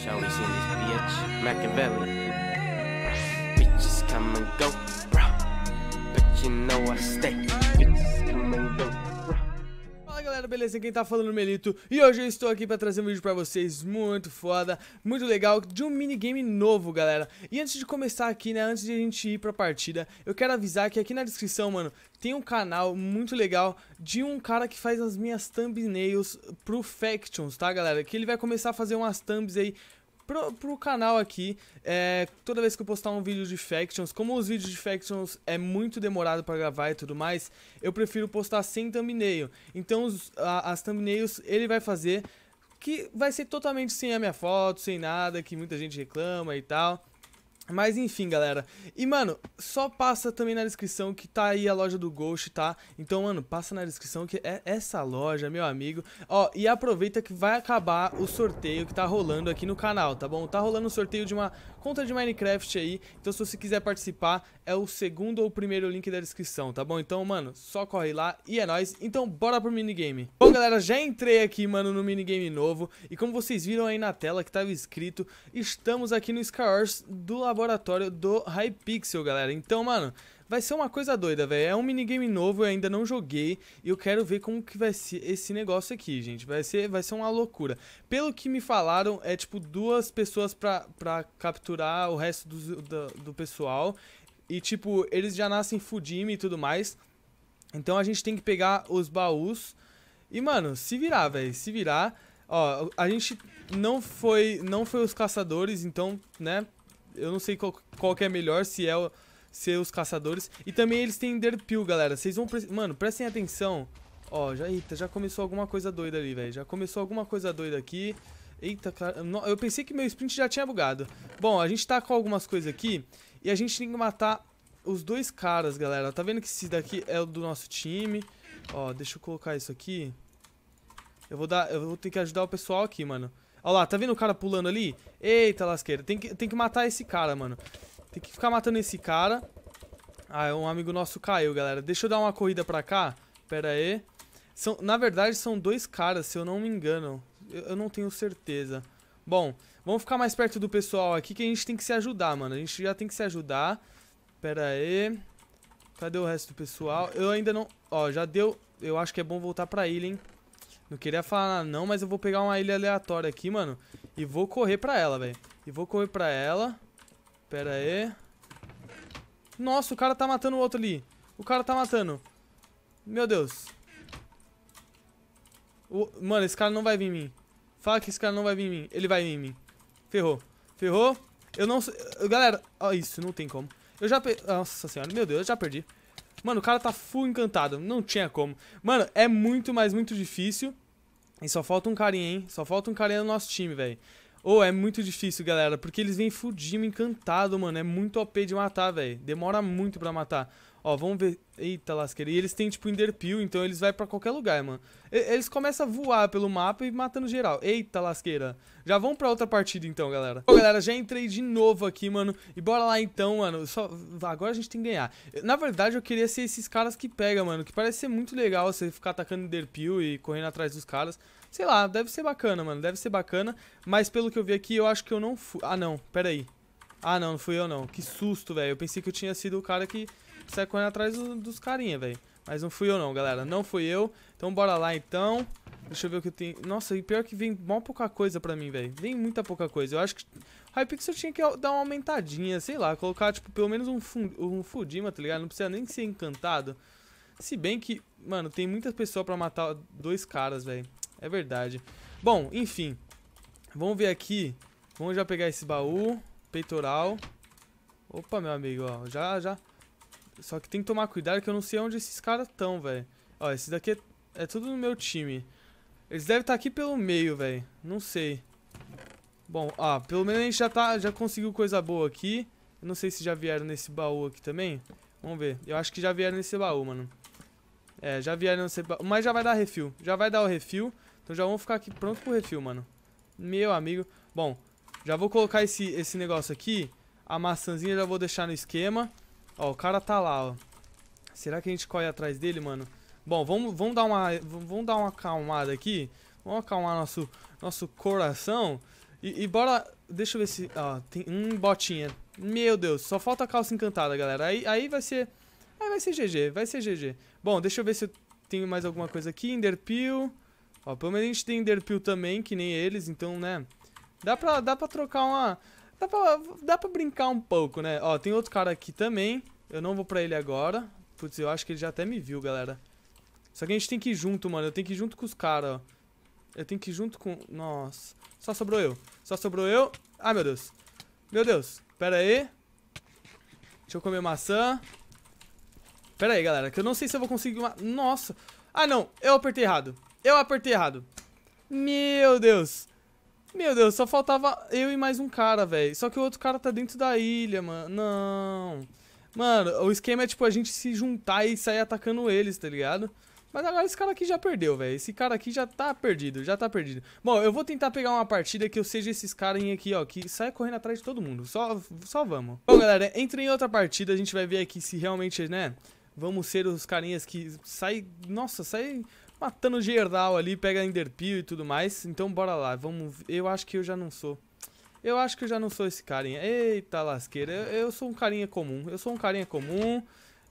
We see this bitch? Machiavelli. Bitches come and go, bro. But you know I stay. Galera, beleza? Quem tá falando é o Melito E hoje eu estou aqui pra trazer um vídeo pra vocês muito foda, muito legal De um minigame novo, galera E antes de começar aqui, né, antes de a gente ir pra partida Eu quero avisar que aqui na descrição, mano Tem um canal muito legal De um cara que faz as minhas thumbnails pro Factions, tá galera? Que ele vai começar a fazer umas thumbs aí pro, pro canal aqui, é, toda vez que eu postar um vídeo de Factions, como os vídeos de Factions é muito demorado pra gravar e tudo mais, eu prefiro postar sem thumbnail. Então os, a, as thumbnails ele vai fazer, que vai ser totalmente sem a minha foto, sem nada, que muita gente reclama e tal. Mas enfim, galera. E, mano, só passa também na descrição que tá aí a loja do Ghost, tá? Então, mano, passa na descrição que é essa loja, meu amigo. Ó, e aproveita que vai acabar o sorteio que tá rolando aqui no canal, tá bom? Tá rolando um sorteio de uma conta de Minecraft aí. Então, se você quiser participar, é o segundo ou primeiro link da descrição, tá bom? Então, mano, só corre lá e é nóis. Então, bora pro minigame. Bom, galera, já entrei aqui, mano, no minigame novo. E como vocês viram aí na tela que tava escrito, estamos aqui no Skywars do laboratório do Hypixel, galera. Então, mano, vai ser uma coisa doida, velho. É um minigame novo, eu ainda não joguei. E eu quero ver como que vai ser esse negócio aqui, gente. Vai ser, vai ser uma loucura. Pelo que me falaram, é tipo duas pessoas pra, pra capturar o resto do, do, do pessoal. E, tipo, eles já nascem Fudime e tudo mais. Então a gente tem que pegar os baús. E, mano, se virar, velho. Se virar. Ó, a gente não foi, não foi os caçadores, então, né? Eu não sei qual, qual que é melhor, se é ser os caçadores. E também eles têm Enderpeel, galera. Vocês vão... pre- Mano, prestem atenção. Ó, já, eita, já começou alguma coisa doida ali, velho. Já começou alguma coisa doida aqui. Eita, cara. Eu pensei que meu sprint já tinha bugado. Bom, a gente tá com algumas coisas aqui. E a gente tem que matar os dois caras, galera. Tá vendo que esse daqui é o do nosso time? Ó, deixa eu colocar isso aqui. Eu vou dar, eu vou ter que ajudar o pessoal aqui, mano. Ó lá, tá vendo o cara pulando ali? Eita, lasqueira. Tem que, tem que matar esse cara, mano. Tem que ficar matando esse cara. Ah, um amigo nosso caiu, galera. Deixa eu dar uma corrida pra cá. Pera aí. São, na verdade, são dois caras, se eu não me engano. Eu, eu não tenho certeza. Bom, vamos ficar mais perto do pessoal aqui que a gente tem que se ajudar, mano. A gente já tem que se ajudar. Pera aí. Cadê o resto do pessoal? Eu ainda não... Ó, já deu... Eu acho que é bom voltar pra ilha, hein? Não queria falar não, mas eu vou pegar uma ilha aleatória aqui, mano. E vou correr pra ela, velho. E vou correr pra ela. Pera aí. Nossa, o cara tá matando o outro ali. O cara tá matando. Meu Deus. O- Mano, esse cara não vai vir em mim. Fala que esse cara não vai vir em mim. Ele vai vir em mim. Ferrou. Ferrou. Eu não. Galera, isso, não tem como. Eu já perdi. Nossa senhora, meu Deus, eu já perdi. Mano, o cara tá full encantado. Não tinha como. Mano, é muito, mas muito difícil. E só falta um carinha, hein? Só falta um carinha no nosso time, velho. Ô, é muito difícil, galera. Porque eles vêm fudindo encantado, mano. É muito OP de matar, velho. Demora muito pra matar. Ó, vamos ver. Eita, lasqueira. E eles têm, tipo, Enderpeel, então eles vão pra qualquer lugar, mano. E- Eles começam a voar pelo mapa e matando geral. Eita, lasqueira. Já vamos pra outra partida, então, galera. Bom, galera, já entrei de novo aqui, mano. E bora lá, então, mano. Só... Agora a gente tem que ganhar. Na verdade, eu queria ser esses caras que pegam, mano. Que parece ser muito legal você ficar atacando Enderpeel e correndo atrás dos caras. Sei lá, deve ser bacana, mano. Deve ser bacana. Mas pelo que eu vi aqui, eu acho que eu não fui. Ah, não. Pera aí. Ah, não, não fui eu, não. Que susto, velho. Eu pensei que eu tinha sido o cara que sai correndo atrás do- dos carinha, velho. Mas não fui eu, não, galera. Não fui eu. Então bora lá, então. Deixa eu ver o que eu tenho. Nossa, e pior que vem mó pouca coisa pra mim, velho. Vem muita pouca coisa. Eu acho que. Hypixel tinha que dar uma aumentadinha, sei lá, colocar, tipo, pelo menos um, fun um Fudima, tá ligado? Não precisa nem ser encantado. Se bem que, mano, tem muitas pessoas pra matar dois caras, velho. É verdade. Bom, enfim. Vamos ver aqui. Vamos já pegar esse baú. Peitoral. Opa, meu amigo, ó. Já, já. Só que tem que tomar cuidado que eu não sei onde esses caras estão, velho. Ó, esse daqui é, é tudo no meu time. Eles devem estar aqui pelo meio, velho. Não sei. Bom, ah, pelo menos a gente já, tá, já conseguiu coisa boa aqui. Eu não sei se já vieram nesse baú aqui também. Vamos ver. Eu acho que já vieram nesse baú, mano. É, já vieram nesse baú. Mas já vai dar refil. Já vai dar o refil. Então já vamos ficar aqui pronto pro refil, mano. Meu amigo. Bom, já vou colocar esse, esse negócio aqui. A maçãzinha já vou deixar no esquema. Ó, o cara tá lá, ó. Será que a gente corre atrás dele, mano? Bom, vamos, vamos dar uma vamos dar uma acalmada aqui. Vamos acalmar nosso nosso coração E, e bora... Deixa eu ver se... Ó, tem um botinha. Meu Deus, só falta a calça encantada, galera. Aí, aí vai ser... Aí vai ser GG, vai ser GG. Bom, deixa eu ver se eu tenho mais alguma coisa aqui. Enderpeel. Ó, pelo menos a gente tem Enderpeel também, que nem eles, então, né... Dá pra, dá pra trocar uma... Dá pra, dá pra brincar um pouco, né? Ó, tem outro cara aqui também. Eu não vou pra ele agora. Putz, eu acho que ele já até me viu, galera. Só que a gente tem que ir junto, mano. Eu tenho que ir junto com os caras, ó. Eu tenho que ir junto com... Nossa. Só sobrou eu. Só sobrou eu. Ai, meu Deus. Meu Deus. Pera aí. Deixa eu comer maçã. Pera aí, galera. Que eu não sei se eu vou conseguir uma... Nossa. Ah, não. Eu apertei errado. Eu apertei errado. Meu Deus. Meu Deus, só faltava eu e mais um cara, velho. Só que o outro cara tá dentro da ilha, mano. Não. Mano, o esquema é tipo a gente se juntar e sair atacando eles, tá ligado? Mas agora esse cara aqui já perdeu, velho. Esse cara aqui já tá perdido, já tá perdido. Bom, eu vou tentar pegar uma partida que eu seja esses caras aqui, ó, que sai correndo atrás de todo mundo. Só, só vamos. Bom, galera, entre em outra partida, a gente vai ver aqui se realmente, né, vamos ser os carinhas que sai, nossa, sai matando geral ali, pega Enderpeel e tudo mais. Então bora lá, vamos, eu acho que eu já não sou. Eu acho que eu já não sou esse carinha. Eita lasqueira, eu, eu sou um carinha comum. Eu sou um carinha comum.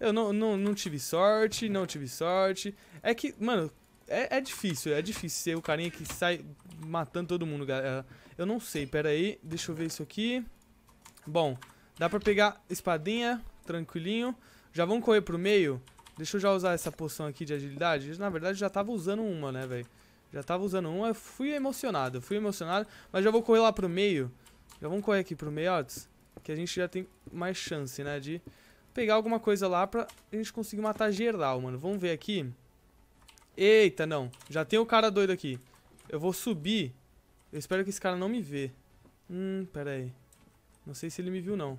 Eu não, não, não tive sorte, não tive sorte. É que, mano, é, é difícil, é difícil ser o carinha que sai matando todo mundo, galera. Eu não sei, pera aí, deixa eu ver isso aqui. Bom, dá pra pegar espadinha, tranquilinho. Já vamos correr pro meio. Deixa eu já usar essa poção aqui de agilidade. Na verdade, já tava usando uma, né, velho? Já tava usando uma, eu fui emocionado, fui emocionado. Mas já vou correr lá pro meio. Já vamos correr aqui pro meio, ó, que a gente já tem mais chance, né, de pegar alguma coisa lá pra a gente conseguir matar geral, mano. Vamos ver aqui. Eita, não. Já tem o cara doido aqui. Eu vou subir. Eu espero que esse cara não me vê. Hum, pera aí. Não sei se ele me viu, não.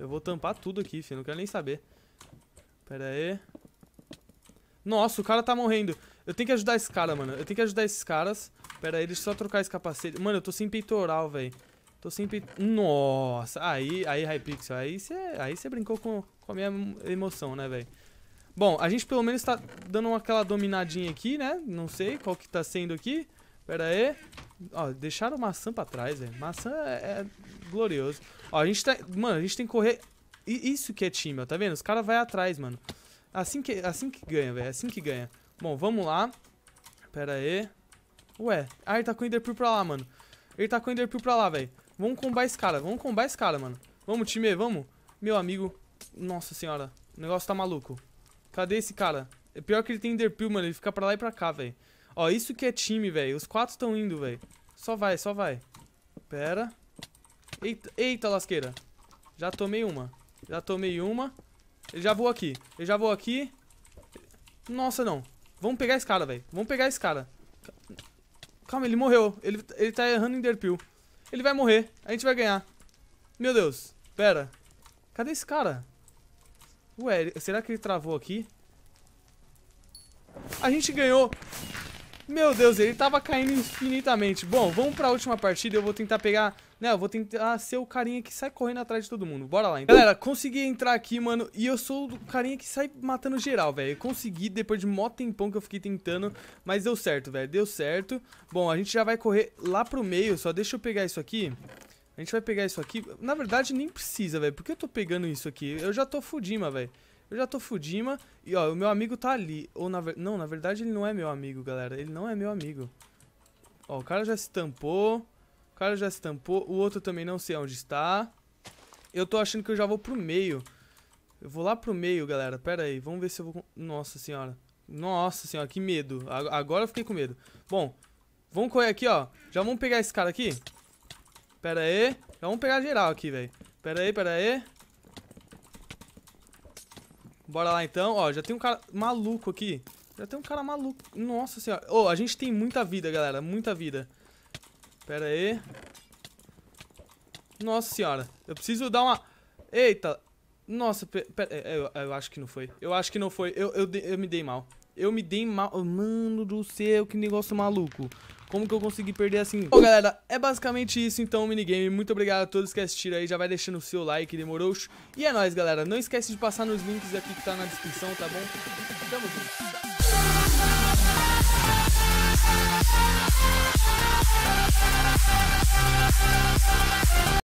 Eu vou tampar tudo aqui, filho. Não quero nem saber. Pera aí. Nossa, o cara tá morrendo. Eu tenho que ajudar esse cara, mano. Eu tenho que ajudar esses caras. Pera aí, deixa eu só trocar esse capacete. Mano, eu tô sem peitoral, velho. Tô sempre... Nossa, aí, aí, Hypixel, aí você aí brincou com, com a minha emoção, né, velho? Bom, a gente pelo menos tá dando aquela dominadinha aqui, né? Não sei qual que tá sendo aqui. Pera aí. Ó, deixaram maçã pra trás, velho. Maçã é, é, glorioso. Ó, a gente tá... Mano, a gente tem que correr... Isso que é time, ó, tá vendo? Os caras vai atrás, mano. Assim que, assim que ganha, velho. Assim que ganha. Bom, vamos lá. Pera aí. Ué. Ah, ele tá com o Enderpearl pra lá, mano. Ele tá com o Enderpearl pra lá, velho. Vamos combar esse cara, vamos combar esse cara, mano. Vamos, time, vamos. Meu amigo. Nossa senhora, o negócio tá maluco. Cadê esse cara? É pior que ele tem Enderpeel, mano. Ele fica pra lá e pra cá, velho. Ó, isso que é time, velho. Os quatro estão indo, velho. Só vai, só vai. Pera. Eita, eita, lasqueira. Já tomei uma. Já tomei uma. Ele já voou aqui. Ele já voou aqui. Nossa, não. Vamos pegar esse cara, velho. Vamos pegar esse cara. Calma, ele morreu. Ele, ele tá errando Enderpeel. Ele vai morrer. A gente vai ganhar. Meu Deus. Pera. Cadê esse cara? Ué, será que ele travou aqui? A gente ganhou. Meu Deus, ele tava caindo infinitamente. Bom, vamos pra última partida. Eu vou tentar pegar... Né, eu vou tentar ser o carinha que sai correndo atrás de todo mundo. Bora lá, então. Galera, consegui entrar aqui, mano. E eu sou o carinha que sai matando geral, velho. Consegui, depois de mó tempão que eu fiquei tentando. Mas deu certo, velho. Deu certo. Bom, a gente já vai correr lá pro meio. Só deixa eu pegar isso aqui. A gente vai pegar isso aqui. Na verdade, nem precisa, velho. Por que eu tô pegando isso aqui? Eu já tô fudima, velho. Eu já tô fudima. E, ó, o meu amigo tá ali. Ou, na ver... Não, na verdade, ele não é meu amigo, galera. Ele não é meu amigo. Ó, o cara já se tampou. O cara já se tampou. O outro também não sei onde está. Eu tô achando que eu já vou pro meio. Eu vou lá pro meio, galera. Pera aí. Vamos ver se eu vou... Nossa senhora. Nossa senhora, que medo. Agora eu fiquei com medo. Bom, vamos correr aqui, ó. Já vamos pegar esse cara aqui. Pera aí. Já vamos pegar geral aqui, velho. Pera aí, pera aí. Bora lá então. Ó, já tem um cara maluco aqui. Já tem um cara maluco. Nossa senhora. Ô, oh, a gente tem muita vida, galera. Muita vida. Pera aí. Nossa senhora. Eu preciso dar uma... Eita. Nossa, pera, é, eu, eu, acho que não foi. Eu acho que não foi. Eu, eu, eu me dei mal. Eu me dei mal. Mano do céu, que negócio maluco como que eu consegui perder assim? Bom, galera, é basicamente isso então o minigame. Muito obrigado a todos que assistiram aí. Já vai deixando o seu like, demorou? E é nóis, galera. Não esquece de passar nos links aqui que tá na descrição, tá bom? Tamo junto.